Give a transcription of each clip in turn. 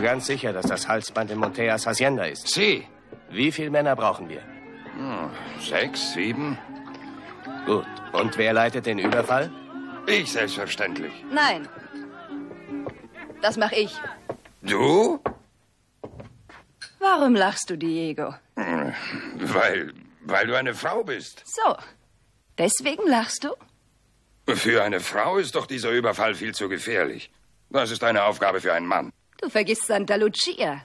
du ganz sicher, dass das Halsband in Monteas Hacienda ist? Sie. Wie viele Männer brauchen wir? Hm, sechs, sieben. Gut. Und wer leitet den Überfall? Ich selbstverständlich. Nein. Das mach ich. Du? Warum lachst du, Diego? Hm, weil, weil du eine Frau bist. So. Deswegen lachst du? Für eine Frau ist doch dieser Überfall viel zu gefährlich. Das ist eine Aufgabe für einen Mann. Du vergisst Santa Lucia.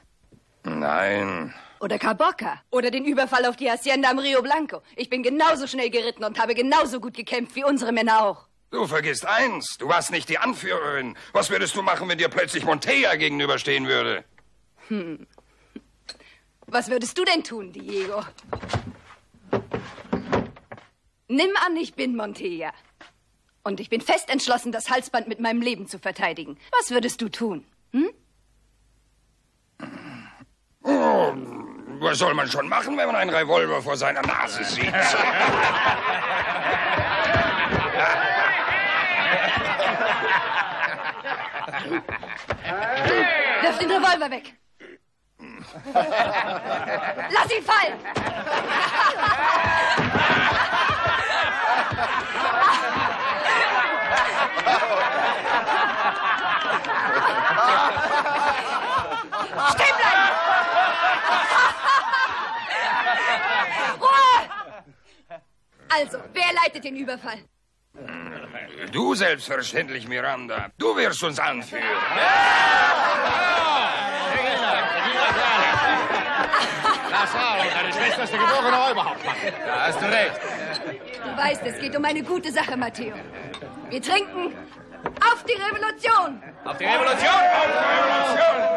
Nein. Oder Caboca. Oder den Überfall auf die Hacienda am Rio Blanco. Ich bin genauso schnell geritten und habe genauso gut gekämpft wie unsere Männer auch. Du vergisst eins. Du warst nicht die Anführerin. Was würdest du machen, wenn dir plötzlich Montea gegenüberstehen würde? Hm. Was würdest du denn tun, Diego? Nimm an, ich bin Montea. Und ich bin fest entschlossen, das Halsband mit meinem Leben zu verteidigen. Was würdest du tun? Hm? Oh, was soll man schon machen, wenn man einen Revolver vor seiner Nase sieht? Wirf den Revolver weg! Lass ihn fallen! Stehen bleiben! Ruhe! Also, wer leitet den Überfall? Du selbstverständlich, Miranda. Du wirst uns anführen. Das war deine der geborene Räuberhauptmann. Da hast du recht. Du weißt, es geht um eine gute Sache, Matteo. Wir trinken auf die Revolution! Auf die Revolution! Auf die Revolution!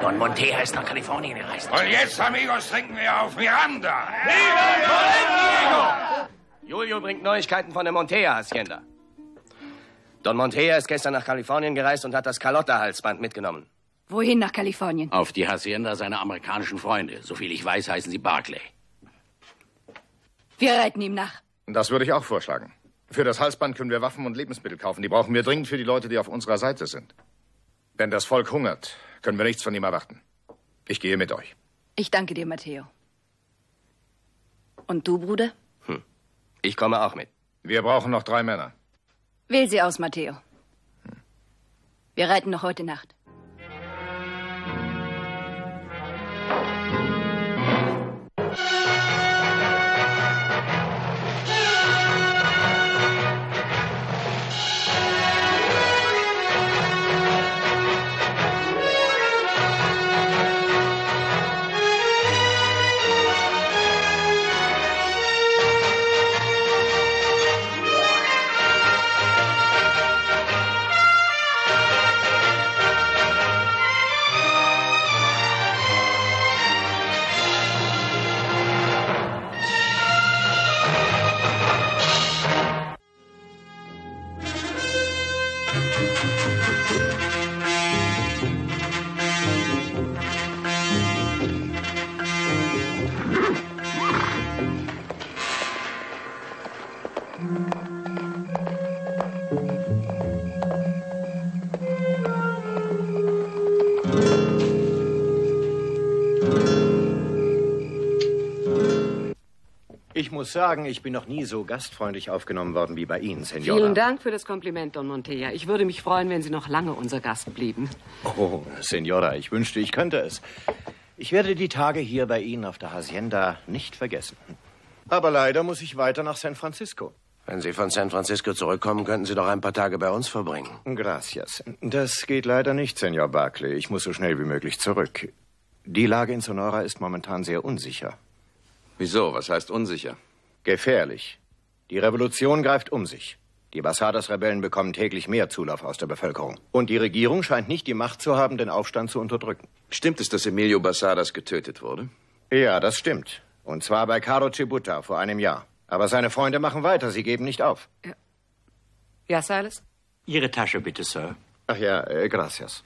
Don Montea ist nach Kalifornien gereist. Und jetzt, amigos, trinken wir auf Miranda. Julio bringt Neuigkeiten von der Montea Hacienda. Don Montea ist gestern nach Kalifornien gereist und hat das Carlotta-Halsband mitgenommen. Wohin nach Kalifornien? Auf die Hacienda seiner amerikanischen Freunde. Soviel ich weiß, heißen sie Barclay. Wir reiten ihm nach. Das würde ich auch vorschlagen. Für das Halsband können wir Waffen und Lebensmittel kaufen. Die brauchen wir dringend für die Leute, die auf unserer Seite sind. Wenn das Volk hungert, können wir nichts von ihm erwarten. Ich gehe mit euch. Ich danke dir, Matteo. Und du, Bruder? Hm. Ich komme auch mit. Wir brauchen noch drei Männer. Wähl sie aus, Matteo. Wir reiten noch heute Nacht. Muss sagen, ich bin noch nie so gastfreundlich aufgenommen worden wie bei Ihnen, Senora. Vielen Dank für das Kompliment, Don Monteja. Ich würde mich freuen, wenn Sie noch lange unser Gast blieben. Oh, Senora, ich wünschte, ich könnte es. Ich werde die Tage hier bei Ihnen auf der Hacienda nicht vergessen. Aber leider muss ich weiter nach San Francisco. Wenn Sie von San Francisco zurückkommen, könnten Sie doch ein paar Tage bei uns verbringen. Gracias. Das geht leider nicht, Senor Barclay. Ich muss so schnell wie möglich zurück. Die Lage in Sonora ist momentan sehr unsicher. Wieso? Was heißt unsicher? Gefährlich. Die Revolution greift um sich. Die Basadas-Rebellen bekommen täglich mehr Zulauf aus der Bevölkerung. Und die Regierung scheint nicht die Macht zu haben, den Aufstand zu unterdrücken. Stimmt es, dass Emilio Basadas getötet wurde? Ja, das stimmt. Und zwar bei Caro Cibuta vor einem Jahr. Aber seine Freunde machen weiter, sie geben nicht auf. Ja, ja Silas? Ihre Tasche bitte, Sir. Ach ja, äh, gracias.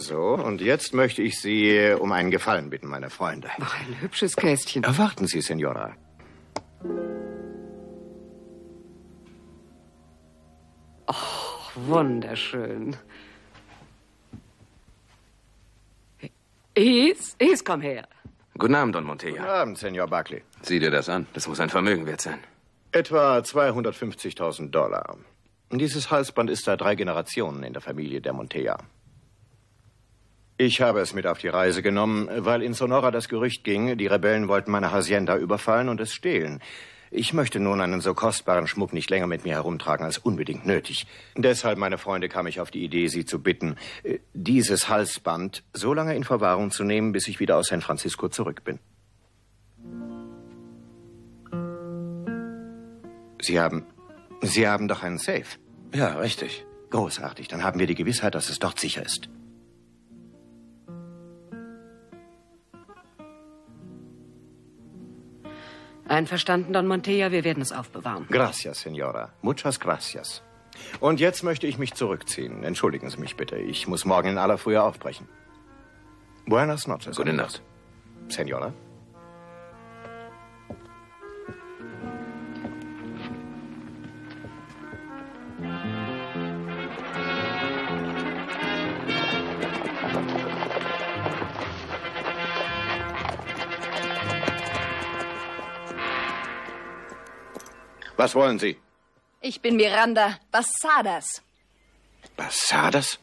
So, und jetzt möchte ich Sie um einen Gefallen bitten, meine Freunde. Ach, ein hübsches Kästchen. Erwarten Sie, Senora. Wunderschön. Is, Is, komm her. Guten Abend, Don Guten Monteja. Abend, Senor Buckley. Sieh dir das an. Das muss ein Vermögen wert sein. Etwa 250.000 Dollar. Dieses Halsband ist seit drei Generationen in der Familie der Montea. Ich habe es mit auf die Reise genommen, weil in Sonora das Gerücht ging, die Rebellen wollten meine Hacienda überfallen und es stehlen. Ich möchte nun einen so kostbaren Schmuck nicht länger mit mir herumtragen als unbedingt nötig. Deshalb, meine Freunde, kam ich auf die Idee, Sie zu bitten, äh, dieses Halsband so lange in Verwahrung zu nehmen, bis ich wieder aus San Francisco zurück bin. Sie haben. Sie haben doch einen Safe. Ja, richtig. Großartig. Dann haben wir die Gewissheit, dass es dort sicher ist. Einverstanden, Don Monteja, wir werden es aufbewahren. Gracias, Senora. Muchas gracias. Und jetzt möchte ich mich zurückziehen. Entschuldigen Sie mich bitte. Ich muss morgen in aller Frühe aufbrechen. Buenas noches. Gute. Nacht. Senora. Was wollen Sie? Ich bin Miranda Bassadas. Bassadas?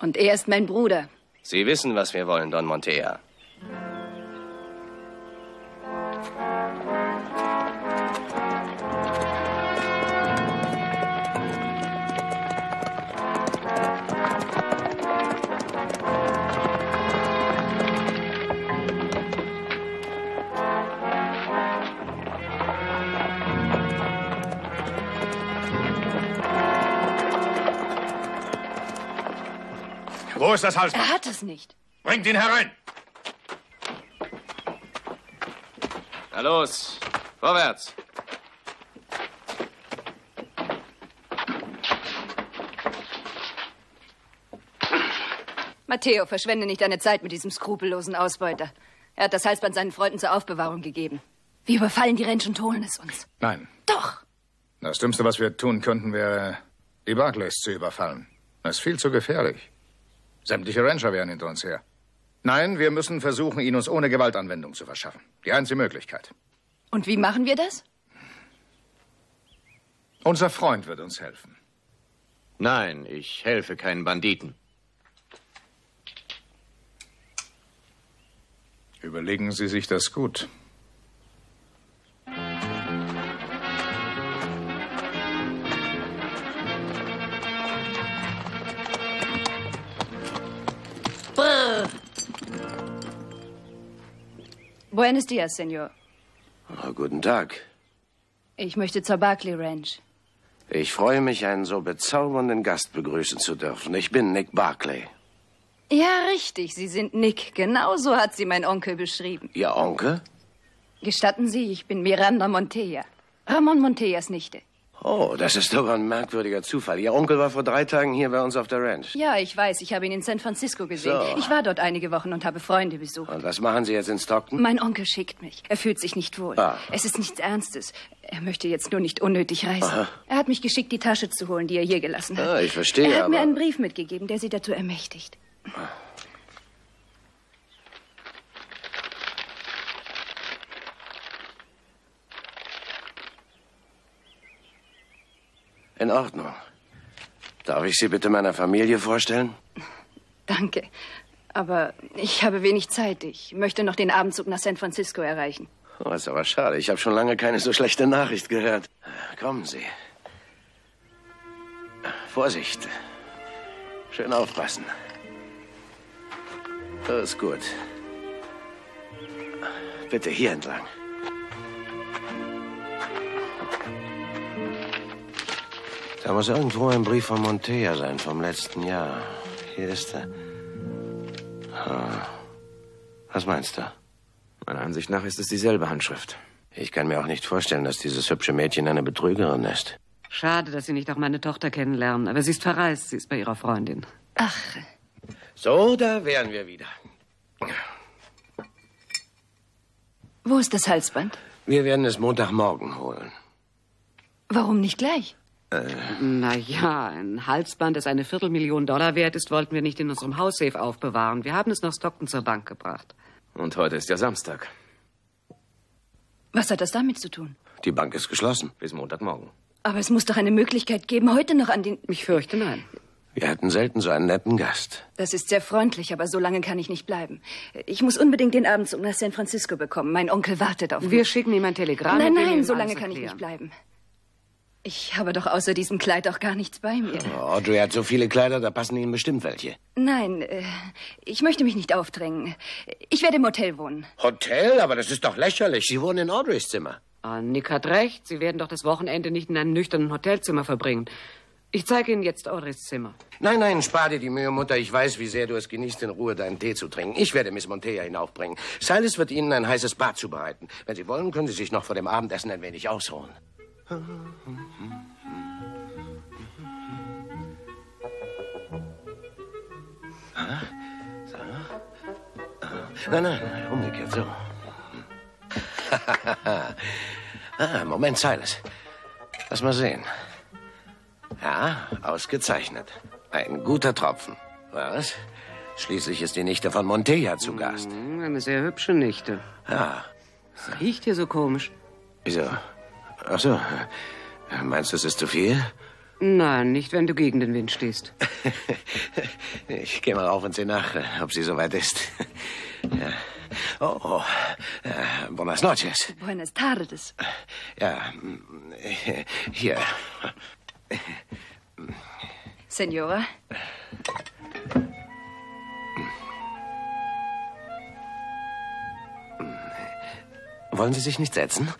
Und er ist mein Bruder. Sie wissen, was wir wollen, Don Montea. Wo ist das Halsband? Er hat es nicht. Bringt ihn herein. Na los, vorwärts. Matteo, verschwende nicht deine Zeit mit diesem skrupellosen Ausbeuter. Er hat das Halsband seinen Freunden zur Aufbewahrung gegeben. Wir überfallen die Ranch und holen es uns. Nein. Doch. Das Dümmste, was wir tun könnten, wäre, die Barclays zu überfallen. Das ist viel zu gefährlich. Sämtliche Rancher wären hinter uns her. Nein, wir müssen versuchen, ihn uns ohne Gewaltanwendung zu verschaffen. Die einzige Möglichkeit. Und wie machen wir das? Unser Freund wird uns helfen. Nein, ich helfe keinen Banditen. Überlegen Sie sich das gut. Buenos dias, Senor. Oh, guten Tag. Ich möchte zur Barclay Ranch. Ich freue mich, einen so bezaubernden Gast begrüßen zu dürfen. Ich bin Nick Barclay. Ja, richtig. Sie sind Nick. Genau so hat sie mein Onkel beschrieben. Ihr Onkel? Gestatten Sie, ich bin Miranda Monteja. Ramon Montejas Nichte. Oh, das ist doch ein merkwürdiger Zufall. Ihr Onkel war vor drei Tagen hier bei uns auf der Ranch. Ja, ich weiß. Ich habe ihn in San Francisco gesehen. So. Ich war dort einige Wochen und habe Freunde besucht. Und was machen Sie jetzt in Stockton? Mein Onkel schickt mich. Er fühlt sich nicht wohl. Ah. Es ist nichts Ernstes. Er möchte jetzt nur nicht unnötig reisen. Er hat mich geschickt, die Tasche zu holen, die er hier gelassen hat. Ah, ich verstehe, Er hat mir aber- einen Brief mitgegeben, der Sie dazu ermächtigt. In Ordnung. Darf ich Sie bitte meiner Familie vorstellen? Danke. Aber ich habe wenig Zeit. Ich möchte noch den Abendzug nach San Francisco erreichen. Oh, ist aber schade. Ich habe schon lange keine so schlechte Nachricht gehört. Kommen Sie. Vorsicht. Schön aufpassen. Das ist gut. Bitte hier entlang. Da muss irgendwo ein Brief von Montea sein, vom letzten Jahr. Hier ist er. Ah. Was meinst du? Meiner Ansicht nach ist es dieselbe Handschrift. Ich kann mir auch nicht vorstellen, dass dieses hübsche Mädchen eine Betrügerin ist. Schade, dass Sie nicht auch meine Tochter kennenlernen. Aber sie ist verreist. Sie ist bei ihrer Freundin. Ach, So, da wären wir wieder. Wo ist das Halsband? Wir werden es Montagmorgen holen. Warum nicht gleich? Na ja, ein Halsband, das eine Viertelmillion Dollar wert ist, wollten wir nicht in unserem Haussafe aufbewahren. Wir haben es nach Stockton zur Bank gebracht. Und heute ist ja Samstag. Was hat das damit zu tun? Die Bank ist geschlossen. Bis Montagmorgen. Aber es muss doch eine Möglichkeit geben, heute noch an den. Ich fürchte nein. Wir hatten selten so einen netten Gast. Das ist sehr freundlich, aber so lange kann ich nicht bleiben. Ich muss unbedingt den Abendzug nach San Francisco bekommen. Mein Onkel wartet auf Wir mich. schicken ihm ein Telegramm. Nein, wir nein, so lange kann ich nicht bleiben. Ich habe doch außer diesem Kleid auch gar nichts bei mir. Audrey hat so viele Kleider, da passen Ihnen bestimmt welche. Nein, äh, ich möchte mich nicht aufdrängen. Ich werde im Hotel wohnen. Hotel? Aber das ist doch lächerlich. Sie wohnen in Audreys Zimmer. Ah, Nick hat recht. Sie werden doch das Wochenende nicht in einem nüchternen Hotelzimmer verbringen. Ich zeige Ihnen jetzt Audreys Zimmer. Nein, nein, spar dir die Mühe, Mutter. Ich weiß, wie sehr du es genießt, in Ruhe deinen Tee zu trinken. Ich werde Miss Montea hinaufbringen. Silas wird Ihnen ein heißes Bad zubereiten. Wenn Sie wollen, können Sie sich noch vor dem Abendessen ein wenig ausruhen. Ah, so. Ah, Nein, nein, umgekehrt, so. ah, Moment, Silas. Lass mal sehen. Ja, ausgezeichnet. Ein guter Tropfen. Was? Schließlich ist die Nichte von Monteja zu Gast. Hm, Eine sehr hübsche Nichte. Ja, Es riecht hier so komisch. wieso? Ach so. Meinst du, es ist zu viel? Nein, nicht, wenn du gegen den Wind stehst. Ich gehe mal rauf und sehe nach, ob sie soweit ist. Ja. Oh, oh. Äh, buenas noches. Buenas tardes. Ja, hier. Senora, Wollen Sie sich nicht setzen?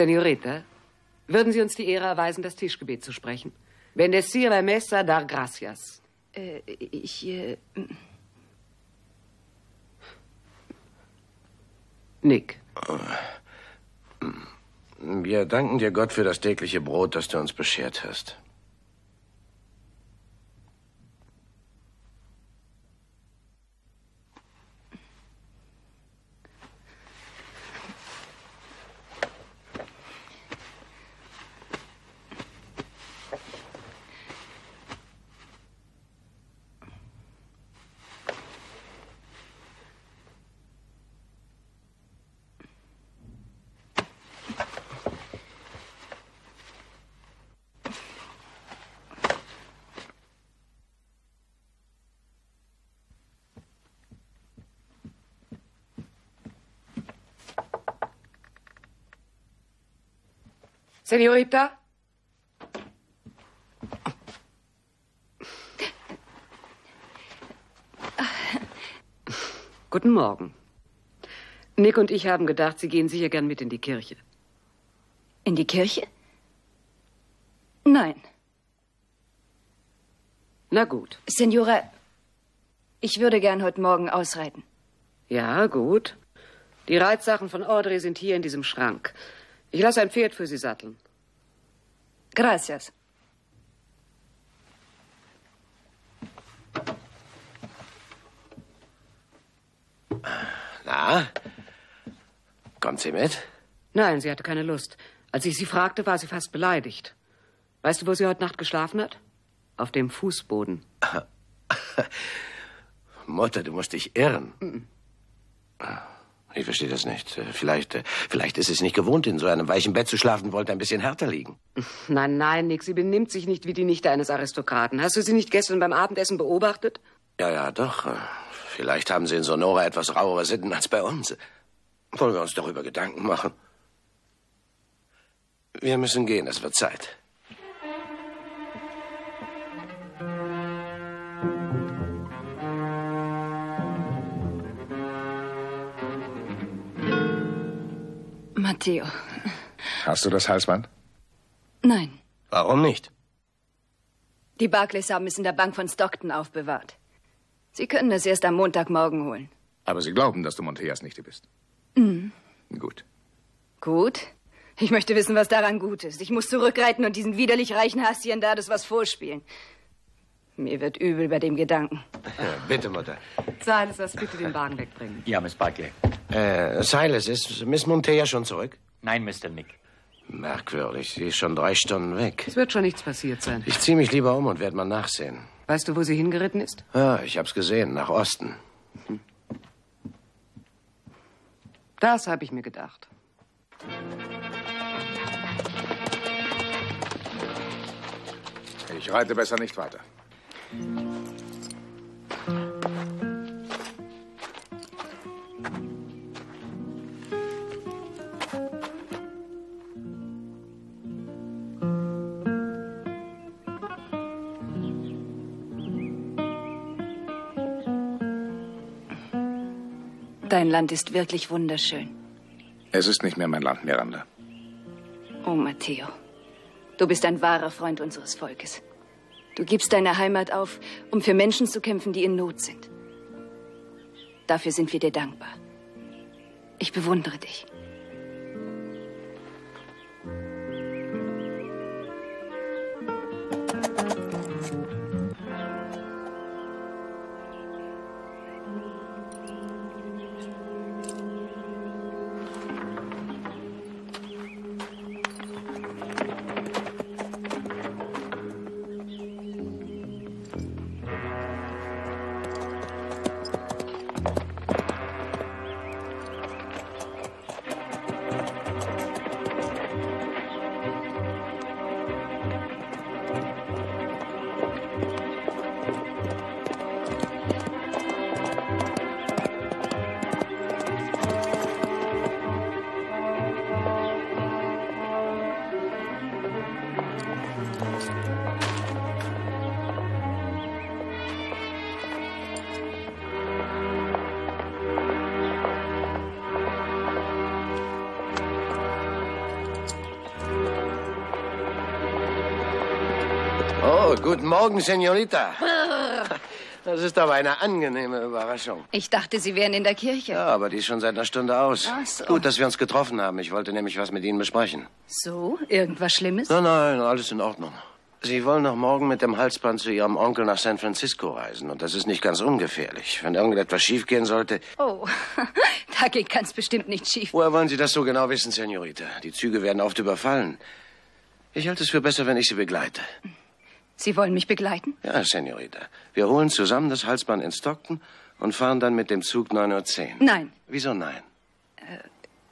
Senorita, würden Sie uns die Ehre erweisen, das Tischgebet zu sprechen? Bendecir la mesa, dar gracias. äh, ich, äh, Nick. Wir danken dir, Gott, für das tägliche Brot, das du uns beschert hast. Senorita? Guten Morgen. Nick und ich haben gedacht, Sie gehen sicher gern mit in die Kirche. in die Kirche? Nein. Na gut. Senora, ich würde gern heute Morgen ausreiten. Ja, gut. Die Reitsachen von Audrey sind hier in diesem Schrank. Ich lasse ein Pferd für Sie satteln. Gracias. Na? Kommt sie mit? Nein, sie hatte keine Lust. Als ich sie fragte, war sie fast beleidigt. Weißt du, wo sie heute Nacht geschlafen hat? Auf dem Fußboden. Mutter, du musst dich irren. Ich verstehe das nicht. Äh, Vielleicht, äh, vielleicht ist es nicht gewohnt, in so einem weichen Bett zu schlafen, wollte ein bisschen härter liegen. Nein, nein, Nick, sie benimmt sich nicht wie die Nichte eines Aristokraten. Hast du sie nicht gestern beim Abendessen beobachtet? Ja, ja, doch. Äh, Vielleicht haben sie in Sonora etwas rauere Sitten als bei uns. Wollen wir uns darüber Gedanken machen? Wir müssen gehen, es wird Zeit. Matteo. Hast du das Halsband? Nein. Warum nicht? Die Barclays haben es in der Bank von Stockton aufbewahrt. Sie können es erst am Montagmorgen holen. Aber Sie glauben, dass du Monteas Nichte bist. Mhm. Gut. Gut? Ich möchte wissen, was daran gut ist. Ich muss zurückreiten und diesen widerlich reichen Haciendades was vorspielen. Mir wird übel bei dem Gedanken. bitte, Mutter. Silas, lass bitte den Wagen wegbringen. Ja, Miss Barclay. Äh, Silas, ist Miss Montea schon zurück? Nein, Mr. Nick. Merkwürdig, sie ist schon drei Stunden weg. Es wird schon nichts passiert sein. Ich ziehe mich lieber um und werde mal nachsehen. Weißt du, wo sie hingeritten ist? Ja, ich hab's gesehen, nach Osten. Das habe ich mir gedacht. Ich reite besser nicht weiter. Dein Land ist wirklich wunderschön. Es ist nicht mehr mein Land, Miranda. Oh, Matteo. Du bist ein wahrer Freund unseres Volkes. Du gibst deine Heimat auf, um für Menschen zu kämpfen, die in Not sind. Dafür sind wir dir dankbar. Ich bewundere dich. Morgen, Senorita. Das ist aber eine angenehme Überraschung. Ich dachte, Sie wären in der Kirche. Ja, aber die ist schon seit einer Stunde aus. Ach so. Gut, dass wir uns getroffen haben. Ich wollte nämlich was mit Ihnen besprechen. So? Irgendwas Schlimmes? Nein, nein, alles in Ordnung. Sie wollen noch morgen mit dem Halsband zu Ihrem Onkel nach San Francisco reisen. Und das ist nicht ganz ungefährlich. Wenn irgendetwas schiefgehen sollte. Oh, dagegen kann es bestimmt nicht schief. Woher wollen Sie das so genau wissen, Senorita? Die Züge werden oft überfallen. Ich halte es für besser, wenn ich Sie begleite. Sie wollen mich begleiten? Ja, Senorita. Wir holen zusammen das Halsband in Stockton und fahren dann mit dem Zug 9.10 Uhr. Nein. Wieso nein?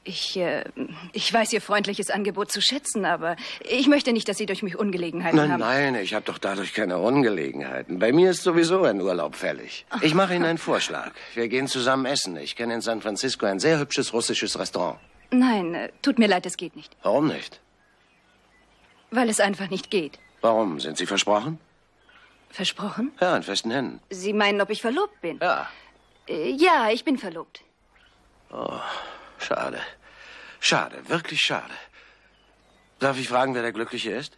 Ich, äh, ich weiß Ihr freundliches Angebot zu schätzen, aber ich möchte nicht, dass Sie durch mich Ungelegenheiten Nein, haben. nein, ich habe doch dadurch keine Ungelegenheiten. Bei mir ist sowieso ein Urlaub fällig. Ich mache Ihnen einen Vorschlag. Wir gehen zusammen essen. Ich kenne in San Francisco ein sehr hübsches russisches Restaurant. Nein, äh, tut mir leid, es geht nicht. Warum nicht? Weil es einfach nicht geht. Warum? Sind Sie versprochen? Versprochen? Ja, in festen Händen. Sie meinen, ob ich verlobt bin? Ja. Äh, ja, ich bin verlobt. Oh, schade. Schade, wirklich schade. Darf ich fragen, wer der Glückliche ist?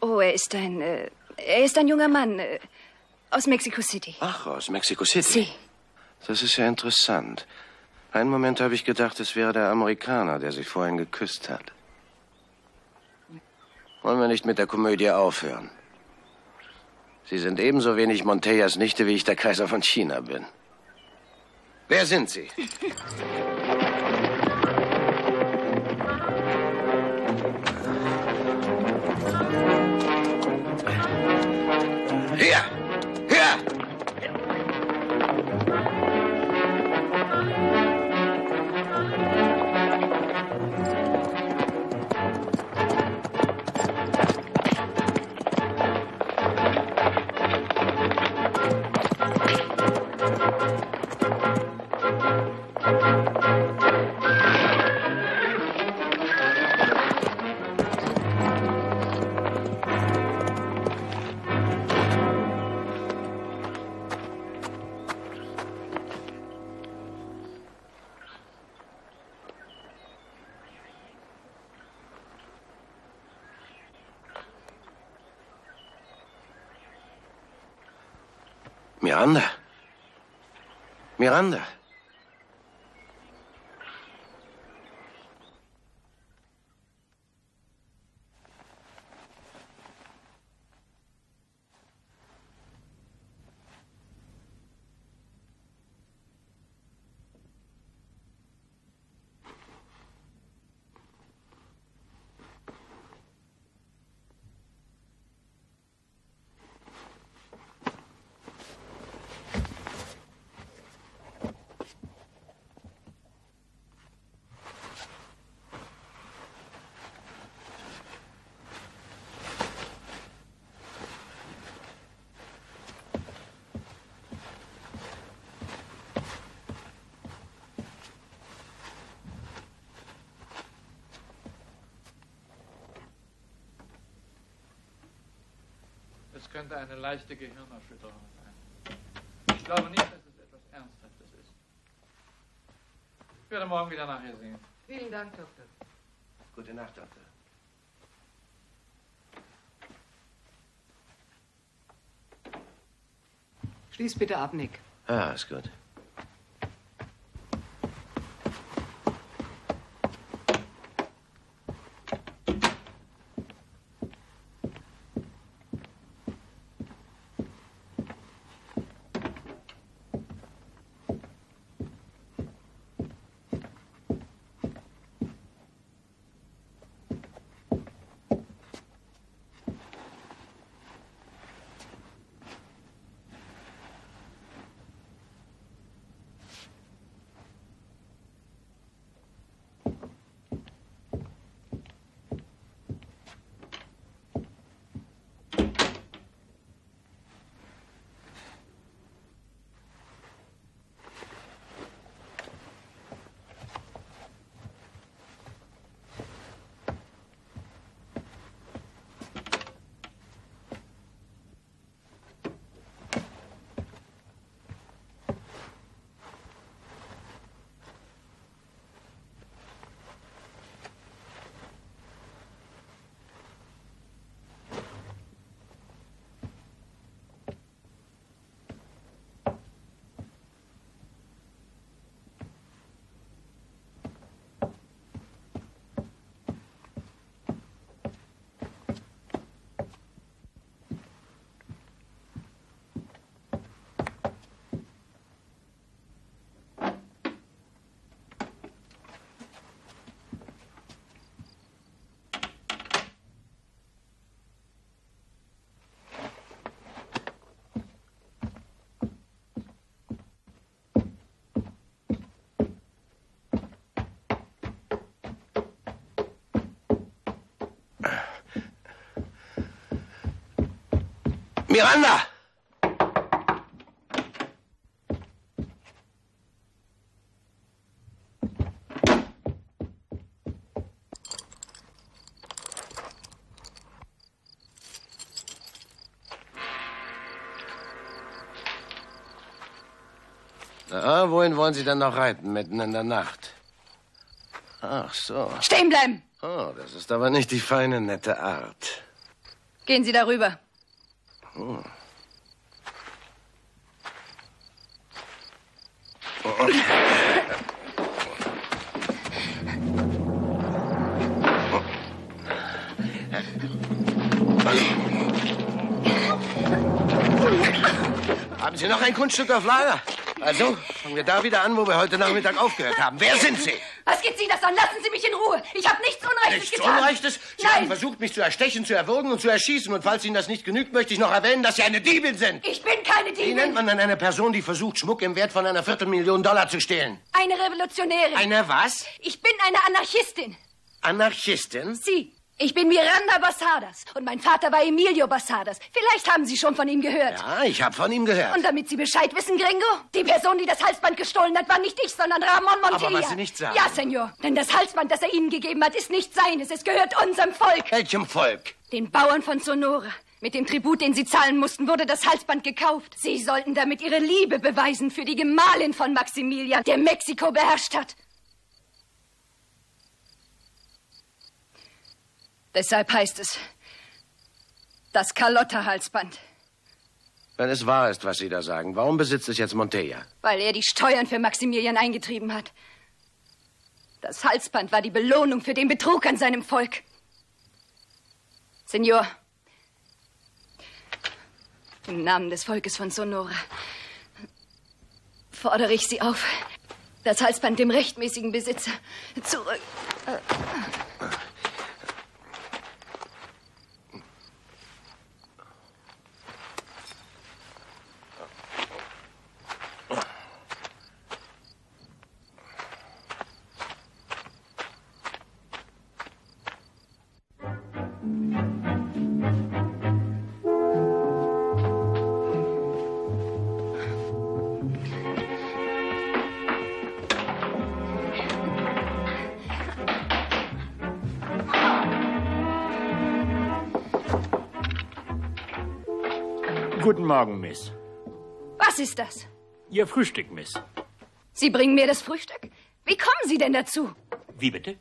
Oh, er ist ein, äh, er ist ein junger Mann äh, aus Mexico City. Ach, aus Mexico City. Sie. Das ist ja interessant. Einen Moment habe ich gedacht, es wäre der Amerikaner, der Sie vorhin geküsst hat. Wollen wir nicht mit der Komödie aufhören? Sie sind ebenso wenig Monteas Nichte, wie ich der Kaiser von China bin. Wer sind Sie? Hier! Es könnte eine leichte Gehirnerschütterung sein. Ich glaube nicht, dass es etwas Ernsthaftes ist. Ich werde morgen wieder nach ihr sehen. Vielen Dank, Doktor. Gute Nacht, Doktor. Schließ bitte ab, Nick. Ah, ist gut. Miranda! Na, wohin wollen Sie denn noch reiten, mitten in der Nacht? Ach so. Stehen bleiben! Oh, das ist aber nicht die feine, nette Art. Gehen Sie darüber. Oh. Haben Sie noch ein Kunststück auf Lager? Also, fangen wir da wieder an, wo wir heute Nachmittag aufgehört haben. Wer sind Sie? Was geht Sie das an? Lassen Sie mich in Ruhe. Ich habe nichts Unrechtes Nichts getan. Unrechtes? Sie Nein. haben versucht, mich zu erstechen, zu erwürgen und zu erschießen. Und falls Ihnen das nicht genügt, möchte ich noch erwähnen, dass Sie eine Diebin sind. Ich bin keine Wie nennt Diebin. man denn eine Person, die versucht, Schmuck im Wert von einer Viertelmillion Dollar zu stehlen? Eine Revolutionärin. Eine was? Ich bin eine Anarchistin. Anarchistin? Sie. Ich bin Miranda Bassadas und mein Vater war Emilio Bassadas. Vielleicht haben Sie schon von ihm gehört. Ja, ich habe von ihm gehört. Und damit Sie Bescheid wissen, Gringo, die Person, die das Halsband gestohlen hat, war nicht ich, sondern Ramon Montilla. Aber was Sie nicht sagen. Ja, Senor. Denn das Halsband, das er Ihnen gegeben hat, ist nicht seines. Es gehört unserem Volk. Welchem Volk? Den Bauern von Sonora. Mit dem Tribut, den sie zahlen mussten, wurde das Halsband gekauft. Sie sollten damit ihre Liebe beweisen für die Gemahlin von Maximilian, der Mexiko beherrscht hat. Deshalb heißt es das Carlotta-Halsband. Wenn es wahr ist, was Sie da sagen, warum besitzt es jetzt Monteja? Weil er die Steuern für Maximilian eingetrieben hat. Das Halsband war die Belohnung für den Betrug an seinem Volk. Senor, im Namen des Volkes von Sonora fordere ich Sie auf, das Halsband dem rechtmäßigen Besitzer zurück. Guten Morgen, Miss. Was ist das? Ihr Frühstück, Miss. Sie bringen mir das Frühstück? Wie kommen Sie denn dazu? Wie bitte?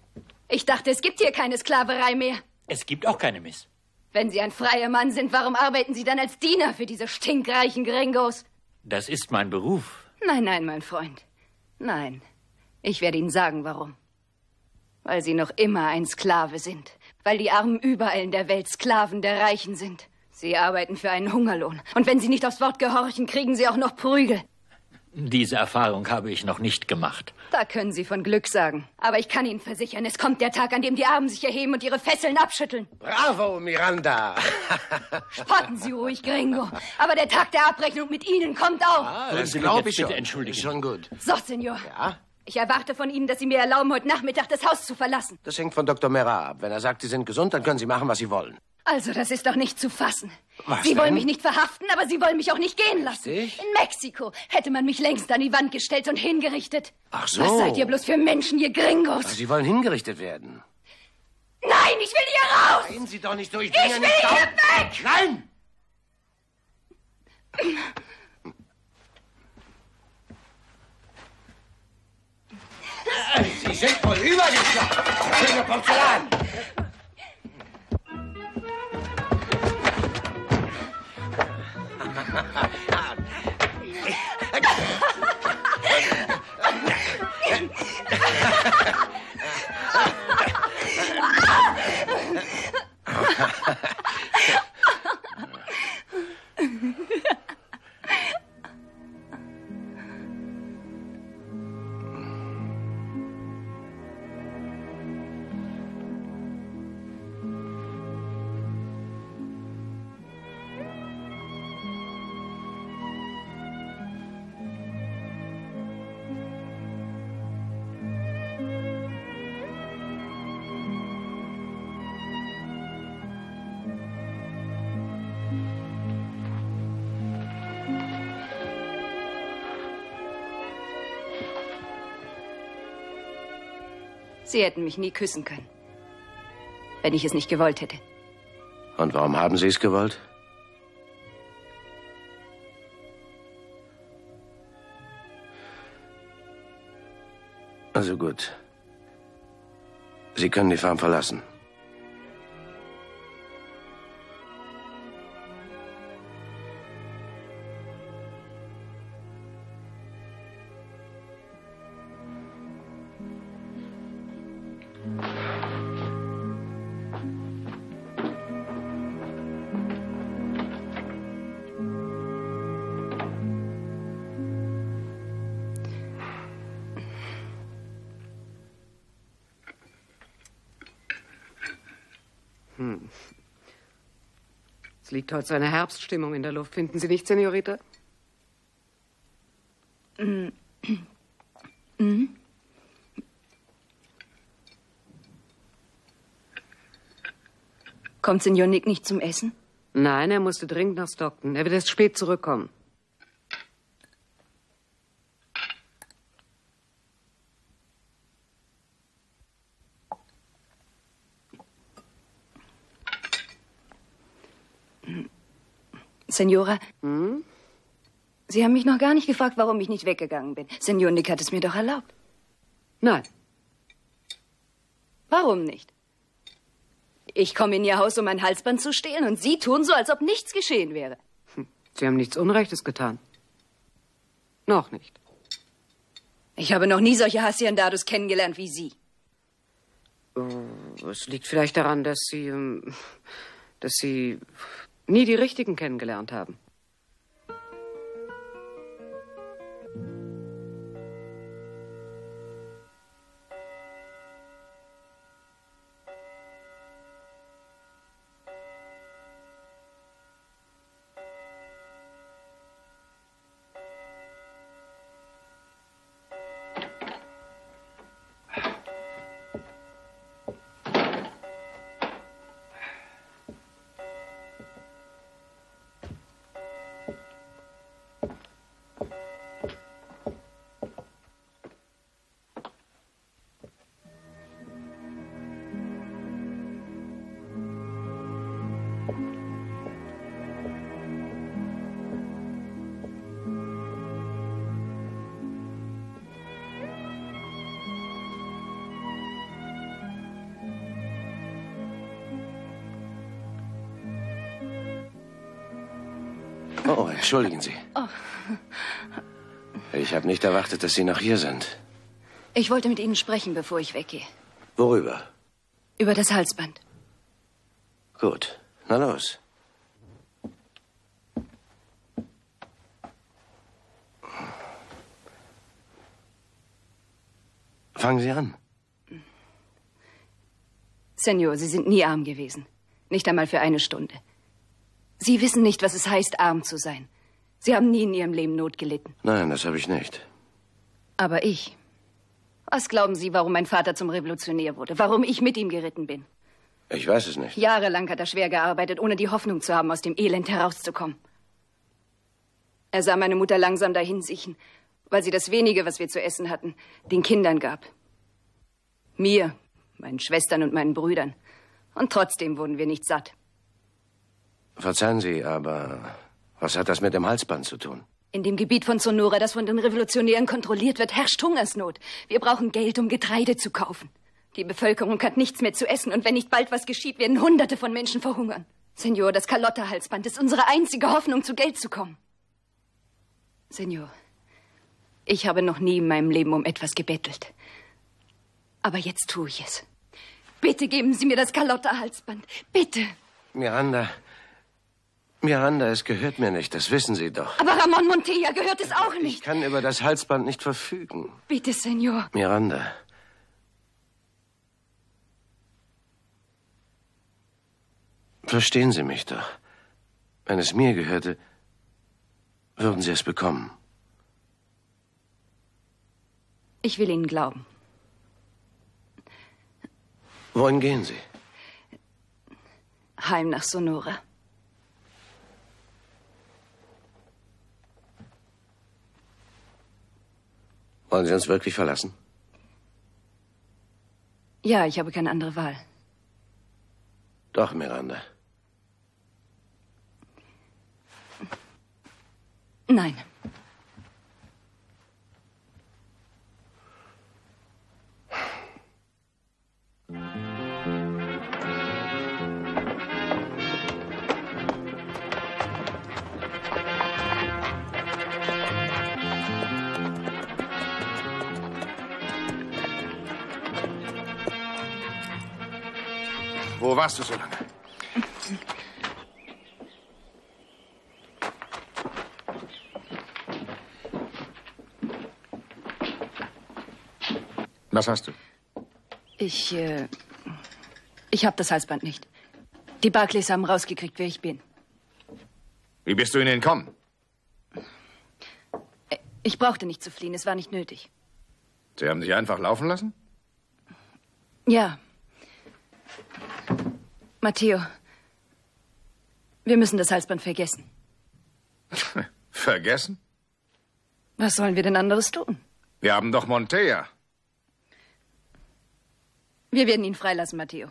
Ich dachte, es gibt hier keine Sklaverei mehr. Es gibt auch keine Miss. Wenn Sie ein freier Mann sind, warum arbeiten Sie dann als Diener für diese stinkreichen Gringos? Das ist mein Beruf. Nein, nein, mein Freund. Nein. Ich werde Ihnen sagen, warum. Weil Sie noch immer ein Sklave sind. Weil die Armen überall in der Welt Sklaven der Reichen sind. Sie arbeiten für einen Hungerlohn. Und wenn Sie nicht aufs Wort gehorchen, kriegen Sie auch noch Prügel. Diese Erfahrung habe ich noch nicht gemacht. Da können Sie von Glück sagen. Aber ich kann Ihnen versichern, es kommt der Tag, an dem die Armen sich erheben und ihre Fesseln abschütteln. Bravo, Miranda. Spotten Sie ruhig, Gringo. Aber der Tag der Abrechnung mit Ihnen kommt auch. Ah, das glaube ich schon. bitte entschuldigen? Ist schon gut. So, Senor. Ja? Ich erwarte von Ihnen, dass Sie mir erlauben, heute Nachmittag das Haus zu verlassen. Das hängt von Dr. Mera ab. Wenn er sagt, Sie sind gesund, dann können Sie machen, was Sie wollen. Also, das ist doch nicht zu fassen. Was Sie denn? wollen mich nicht verhaften, aber Sie wollen mich auch nicht gehen lassen. Richtig. In Mexiko hätte man mich längst an die Wand gestellt und hingerichtet. Ach so. Was seid ihr bloß für Menschen, ihr Gringos? Sie wollen hingerichtet werden. Nein, ich will hier raus! Seien Sie doch nicht so, ich Ich bin ja will nicht hier weg! Nein! Sie sind wohl übergeschlagen. Schöne Porzellan. Ha ha ha. Sie hätten mich nie küssen können. Wenn ich es nicht gewollt hätte. Und warum haben Sie es gewollt? Also gut. Sie können die Farm verlassen. Liegt heute so eine Herbststimmung in der Luft, finden Sie nicht, Senorita? Mm. Mhm. Kommt Senor Nick nicht zum Essen? Nein, er musste dringend nach Stockton. Er wird erst spät zurückkommen. Senora, Hm? Sie haben mich noch gar nicht gefragt, warum ich nicht weggegangen bin. Senor Nick hat es mir doch erlaubt. Nein. Warum nicht? Ich komme in Ihr Haus, um ein Halsband zu stehlen, und Sie tun so, als ob nichts geschehen wäre. Sie haben nichts Unrechtes getan. Noch nicht. Ich habe noch nie solche Haciendados kennengelernt wie Sie. Oh, es liegt vielleicht daran, dass Sie, ähm, dass Sie nie die Richtigen kennengelernt haben. Entschuldigen Sie. Oh. Ich habe nicht erwartet, dass Sie noch hier sind. Ich wollte mit Ihnen sprechen, bevor ich weggehe. Worüber? Über das Halsband. Gut. Na los. Fangen Sie an. Senor, Sie sind nie arm gewesen. Nicht einmal für eine Stunde. Sie wissen nicht, was es heißt, arm zu sein. Sie haben nie in Ihrem Leben Not gelitten. Nein, das habe ich nicht. Aber ich. Was glauben Sie, warum mein Vater zum Revolutionär wurde? Warum ich mit ihm geritten bin? Ich weiß es nicht. Jahrelang hat er schwer gearbeitet, ohne die Hoffnung zu haben, aus dem Elend herauszukommen. Er sah meine Mutter langsam dahinsiechen, weil sie das wenige, was wir zu essen hatten, den Kindern gab. Mir, meinen Schwestern und meinen Brüdern. Und trotzdem wurden wir nicht satt. Verzeihen Sie, aber was hat das mit dem Halsband zu tun? In dem Gebiet von Sonora, das von den Revolutionären kontrolliert wird, herrscht Hungersnot. Wir brauchen Geld, um Getreide zu kaufen. Die Bevölkerung hat nichts mehr zu essen, und wenn nicht bald was geschieht, werden Hunderte von Menschen verhungern. Senor, das Carlotta-Halsband ist unsere einzige Hoffnung, zu Geld zu kommen. Senor, ich habe noch nie in meinem Leben um etwas gebettelt. Aber jetzt tue ich es. Bitte geben Sie mir das Carlotta-Halsband. Bitte. Miranda. Miranda, es gehört mir nicht, das wissen Sie doch. Aber Ramon Montilla gehört es auch nicht. Ich kann über das Halsband nicht verfügen. Bitte, Senor. Miranda. Verstehen Sie mich doch. Wenn es mir gehörte, würden Sie es bekommen. Ich will Ihnen glauben. Wohin gehen Sie? Heim nach Sonora. Wollen Sie uns wirklich verlassen? Ja, ich habe keine andere Wahl. Doch, Miranda. Nein. Wo warst du so lange? Was hast du? Ich, äh, ich habe das Halsband nicht. Die Barclays haben rausgekriegt, wer ich bin. Wie bist du ihnen entkommen? Ich brauchte nicht zu fliehen, es war nicht nötig. Sie haben dich einfach laufen lassen? Ja. Matteo, wir müssen das Halsband vergessen. Vergessen? Was sollen wir denn anderes tun? Wir haben doch Montea. Wir werden ihn freilassen, Matteo.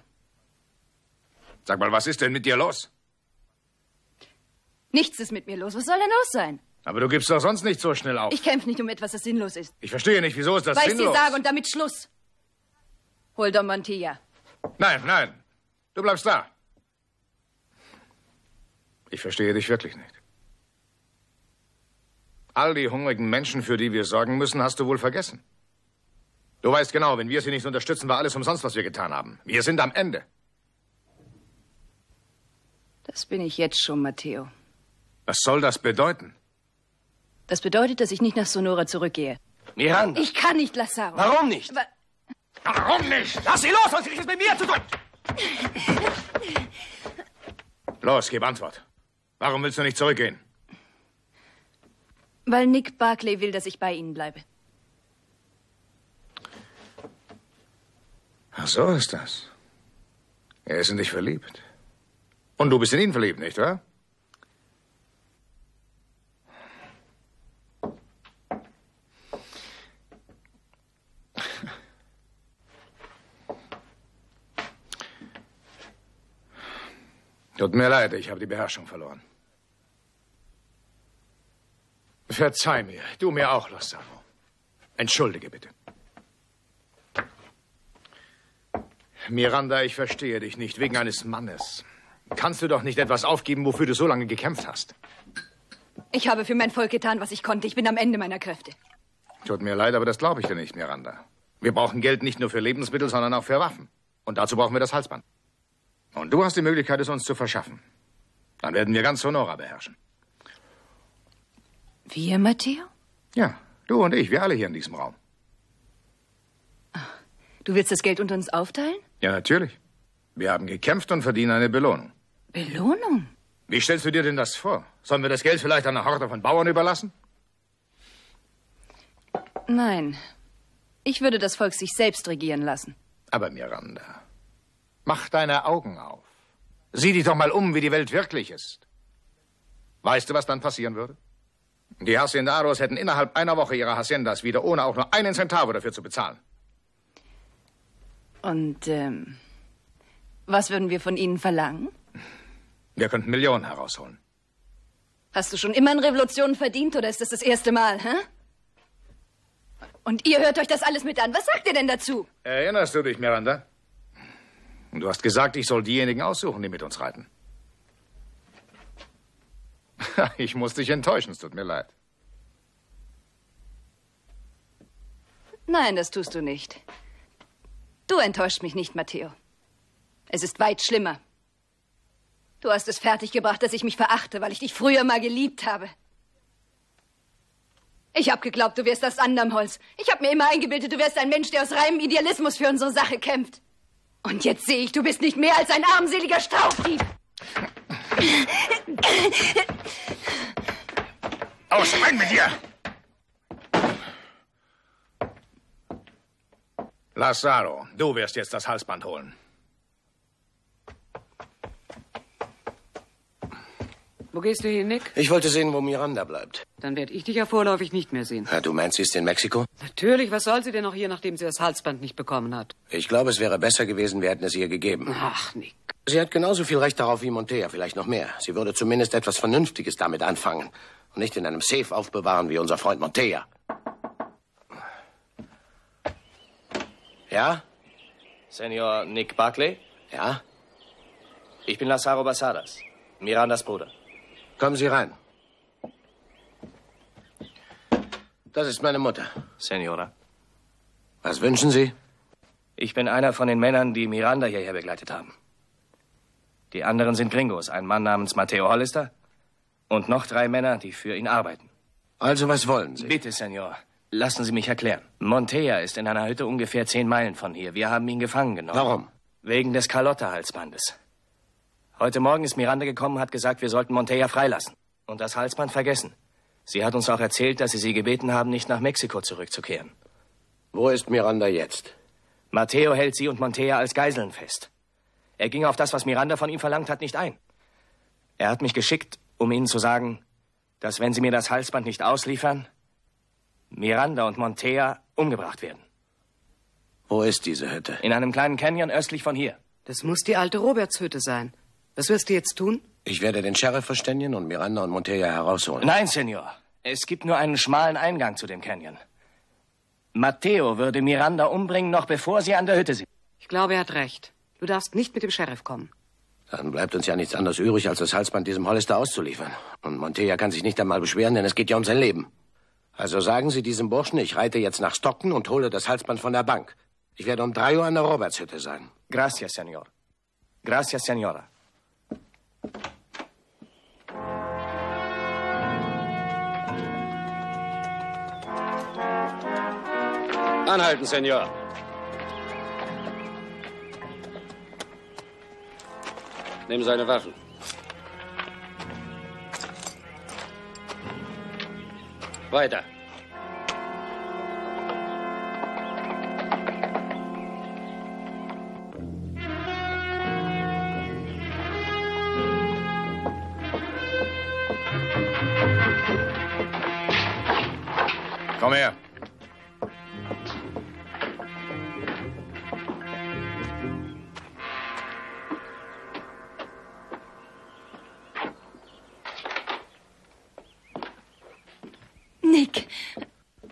Sag mal, was ist denn mit dir los? Nichts ist mit mir los. Was soll denn los sein? Aber du gibst doch sonst nicht so schnell auf. Ich kämpfe nicht um etwas, das sinnlos ist. Ich verstehe nicht, wieso ist das Weil sinnlos? ich dir sage und damit Schluss. Hol Don Montilla. Nein, nein. Du bleibst da. Ich verstehe dich wirklich nicht. All die hungrigen Menschen, für die wir sorgen müssen, hast du wohl vergessen. Du weißt genau, wenn wir sie nicht unterstützen, war alles umsonst, was wir getan haben. Wir sind am Ende. Das bin ich jetzt schon, Matteo. Was soll das bedeuten? Das bedeutet, dass ich nicht nach Sonora zurückgehe. Miranda. Ich kann nicht, Lazaro. Warum nicht? Aber Warum nicht? Lass sie los, sonst krieg ich es mit mir zu tun. Los, gib Antwort. Warum willst du nicht zurückgehen? weil Nick Barclay will, dass ich bei Ihnen bleibe. Ach, so ist das. Er ist in dich verliebt. Und du bist in ihn verliebt, nicht wahr? Tut mir leid, ich habe die Beherrschung verloren. Verzeih mir, du mir auch, Lozano. Entschuldige bitte. Miranda, ich verstehe dich nicht wegen eines Mannes. Kannst du doch nicht etwas aufgeben, wofür du so lange gekämpft hast. Ich habe für mein Volk getan, was ich konnte. Ich bin am Ende meiner Kräfte. Tut mir leid, aber das glaube ich dir nicht, Miranda. Wir brauchen Geld nicht nur für Lebensmittel, sondern auch für Waffen. Und dazu brauchen wir das Halsband. Und du hast die Möglichkeit, es uns zu verschaffen. Dann werden wir ganz Sonora beherrschen. Wir, Matteo? Ja, du und ich, wir alle hier in diesem Raum. Du willst das Geld unter uns aufteilen? Ja, natürlich. Wir haben gekämpft und verdienen eine Belohnung. Belohnung? Wie stellst du dir denn das vor? Sollen wir das Geld vielleicht einer Horde von Bauern überlassen? Nein. Ich würde das Volk sich selbst regieren lassen. Aber Miranda, mach deine Augen auf. Sieh dich doch mal um, wie die Welt wirklich ist. Weißt du, was dann passieren würde? Die Haciendados hätten innerhalb einer Woche ihre Haciendas wieder, ohne auch nur einen Centavo dafür zu bezahlen. Und ähm, was würden wir von Ihnen verlangen? Wir könnten Millionen herausholen. Hast du schon immer in Revolutionen verdient oder ist das das erste Mal, hä? Und ihr hört euch das alles mit an. Was sagt ihr denn dazu? Erinnerst du dich, Miranda? Du hast gesagt, ich soll diejenigen aussuchen, die mit uns reiten. Ich muss dich enttäuschen, es tut mir leid. Nein, das tust du nicht. Du enttäuscht mich nicht, Matteo. Es ist weit schlimmer. Du hast es fertiggebracht, dass ich mich verachte, weil ich dich früher mal geliebt habe. Ich hab geglaubt, du wärst das Andermholz. Ich hab mir immer eingebildet, du wärst ein Mensch, der aus reinem Idealismus für unsere Sache kämpft. Und jetzt sehe ich, du bist nicht mehr als ein armseliger Strauchdieb. Aus, rein mit dir! Lazaro, du wirst jetzt das Halsband holen. Wo gehst du hin, Nick? Ich wollte sehen, wo Miranda bleibt. Dann werde ich dich ja vorläufig nicht mehr sehen. Ja, du meinst, sie ist in Mexiko? Natürlich, was soll sie denn noch hier, nachdem sie das Halsband nicht bekommen hat? Ich glaube, es wäre besser gewesen, wir hätten es ihr gegeben. Ach, Nick. Sie hat genauso viel Recht darauf wie Montea, vielleicht noch mehr. Sie würde zumindest etwas Vernünftiges damit anfangen und nicht in einem Safe aufbewahren wie unser Freund Montea. Ja? Senor Nick Barclay? Ja? Ich bin Lazaro Basadas, Mirandas Bruder. Kommen Sie rein. Das ist meine Mutter. Senora. Was wünschen Sie? Ich bin einer von den Männern, die Miranda hierher begleitet haben. Die anderen sind Gringos, ein Mann namens Matteo Hollister und noch drei Männer, die für ihn arbeiten. Also, was wollen Sie? Bitte, Senor, lassen Sie mich erklären. Montea ist in einer Hütte ungefähr zehn Meilen von hier. Wir haben ihn gefangen genommen. Warum? Wegen des Carlotta-Halsbandes. Heute Morgen ist Miranda gekommen, hat gesagt, wir sollten Montea freilassen. Und das Halsband vergessen. Sie hat uns auch erzählt, dass Sie sie gebeten haben, nicht nach Mexiko zurückzukehren. Wo ist Miranda jetzt? Matteo hält sie und Montea als Geiseln fest. Er ging auf das, was Miranda von ihm verlangt hat, nicht ein. Er hat mich geschickt, um Ihnen zu sagen, dass wenn Sie mir das Halsband nicht ausliefern, Miranda und Montea umgebracht werden. Wo ist diese Hütte? In einem kleinen Canyon östlich von hier. Das muss die alte Robertshütte sein. Was wirst du jetzt tun? Ich werde den Sheriff verständigen und Miranda und Montea herausholen. Nein, Senor. Es gibt nur einen schmalen Eingang zu dem Canyon. Matteo würde Miranda umbringen, noch bevor sie an der Hütte sind. Ich glaube, er hat recht. Du darfst nicht mit dem Sheriff kommen. Dann bleibt uns ja nichts anderes übrig, als das Halsband diesem Hollister auszuliefern. Und Montea kann sich nicht einmal beschweren, denn es geht ja um sein Leben. Also sagen Sie diesem Burschen, ich reite jetzt nach Stockton und hole das Halsband von der Bank. Ich werde um drei Uhr an der Robertshütte sein. Gracias, Senor. Gracias, Senora. Anhalten, Senor. Nehmen seine Waffen. Weiter. Komm her. Nick,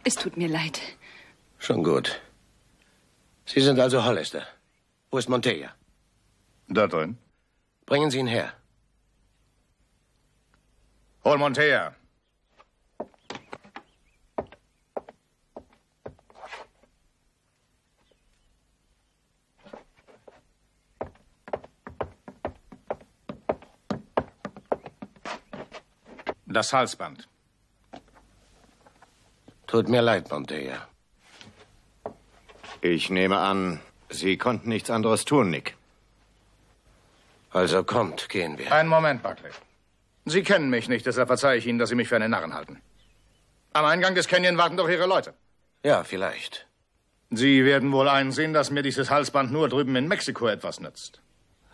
es tut mir leid. Schon gut. Sie sind also Hollister. Wo ist Monteja? Da drin. Bringen Sie ihn her. Hol Montea. Das Halsband. Tut mir leid, Monteja. Ich nehme an, Sie konnten nichts anderes tun, Nick. Also kommt, gehen wir. Einen Moment, Buckley. Sie kennen mich nicht, deshalb verzeihe ich Ihnen, dass Sie mich für einen Narren halten. Am Eingang des Canyon warten doch Ihre Leute. Ja, vielleicht. Sie werden wohl einsehen, dass mir dieses Halsband nur drüben in Mexiko etwas nützt.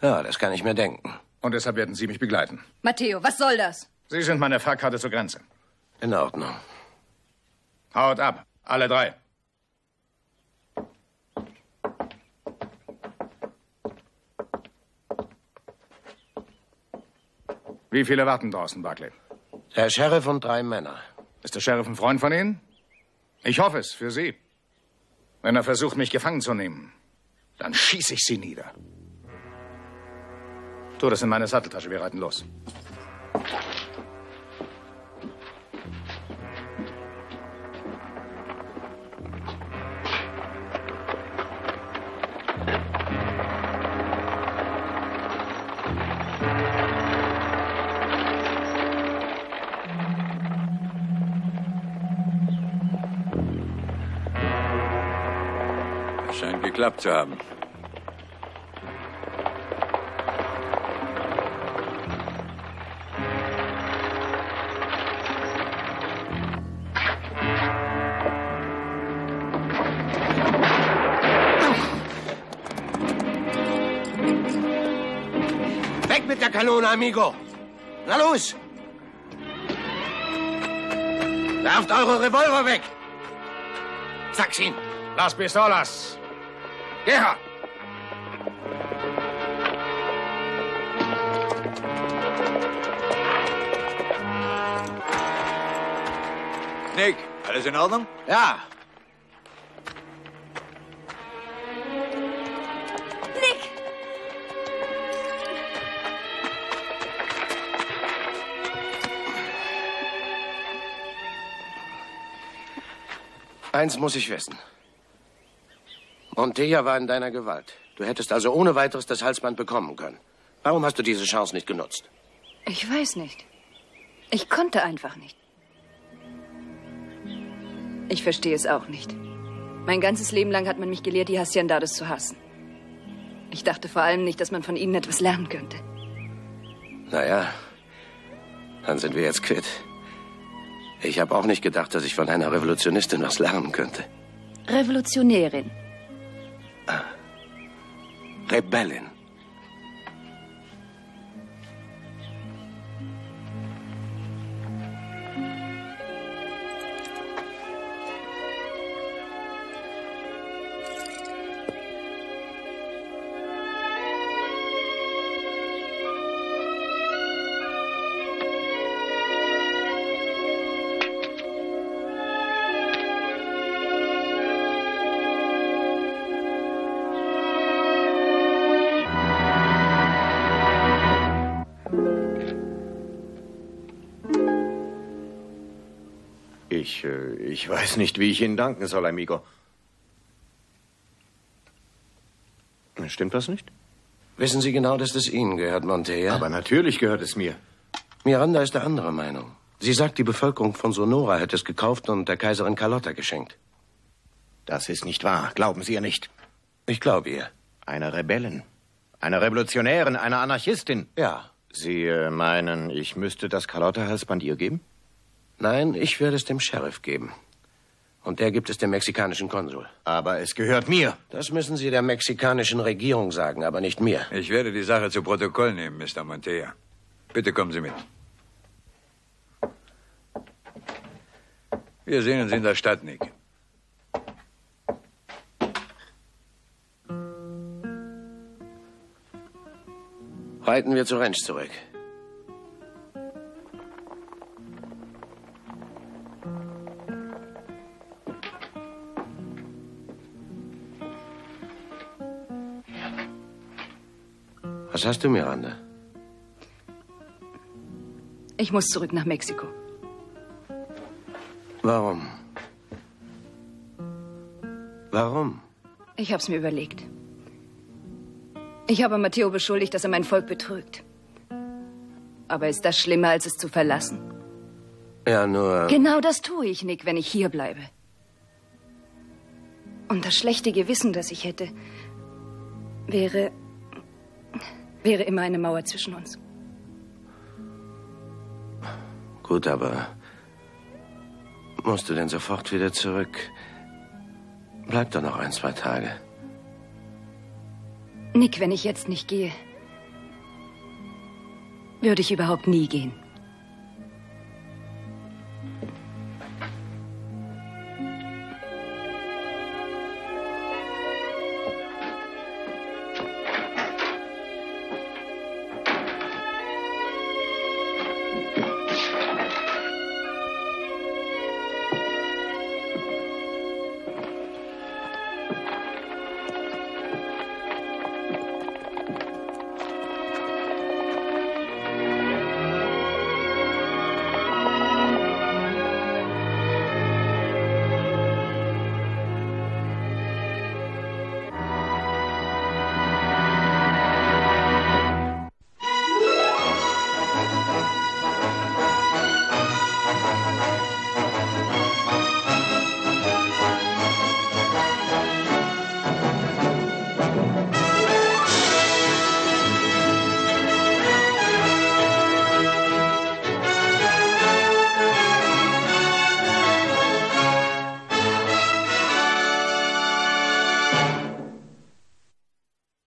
Ja, das kann ich mir denken. Und deshalb werden Sie mich begleiten. Matteo, was soll das? Sie sind meine Fahrkarte zur Grenze. In Ordnung. Haut ab, alle drei. Wie viele warten draußen, Buckley? Der Sheriff und drei Männer. Ist der Sheriff ein Freund von Ihnen? Ich hoffe es, für Sie. Wenn er versucht, mich gefangen zu nehmen, dann schieße ich Sie nieder. Tu das in meine Satteltasche, wir reiten los. Geklappt zu haben. Weg mit der Kanone, amigo! Na los! Werft eure Revolver weg! Sag's ihn! Las Pistolas! Guerra! Nick, alles in Ordnung? Ja, Nick! eins muss ich wissen. Monteja war in deiner Gewalt. Du hättest also ohne weiteres das Halsband bekommen können. Warum hast du diese Chance nicht genutzt? Ich weiß nicht. Ich konnte einfach nicht. Ich verstehe es auch nicht. Mein ganzes Leben lang hat man mich gelehrt, die Haciendades zu hassen. Ich dachte vor allem nicht, dass man von ihnen etwas lernen könnte. Naja, dann sind wir jetzt quitt. Ich habe auch nicht gedacht, dass ich von einer Revolutionistin was lernen könnte. Revolutionärin. Rebellen. Ich, äh, ich weiß nicht, wie ich Ihnen danken soll, amigo. Stimmt das nicht? Wissen Sie genau, dass das Ihnen gehört, Montea? Aber natürlich gehört es mir. Miranda ist der anderer Meinung. Sie sagt, die Bevölkerung von Sonora hätte es gekauft und der Kaiserin Carlotta geschenkt. Das ist nicht wahr. Glauben Sie ihr nicht. Ich glaube ihr. Eine Rebellin. Eine Revolutionärin, eine Anarchistin. Ja. Sie äh, meinen, ich müsste das Carlotta-Halsband ihr geben? Nein, ich werde es dem Sheriff geben. Und der gibt es dem mexikanischen Konsul. Aber es gehört mir. Das müssen Sie der mexikanischen Regierung sagen, aber nicht mir. Ich werde die Sache zu Protokoll nehmen, Mr. Montea. Bitte kommen Sie mit. Wir sehen uns in der Stadt, Nick. Reiten wir zu Ranch zurück. Was hast du, Miranda? Ich muss zurück nach Mexiko. Warum? Warum? Ich hab's mir überlegt. Ich habe Matteo beschuldigt, dass er mein Volk betrügt. Aber ist das schlimmer, als es zu verlassen? Ja, nur. Genau das tue ich, Nick, wenn ich hier bleibe. Und das schlechte Gewissen, das ich hätte, wäre. Wäre immer eine Mauer zwischen uns. Gut, aber. Musst du denn sofort wieder zurück? Bleib doch noch ein, zwei Tage. Nick, wenn ich jetzt nicht gehe, würde ich überhaupt nie gehen.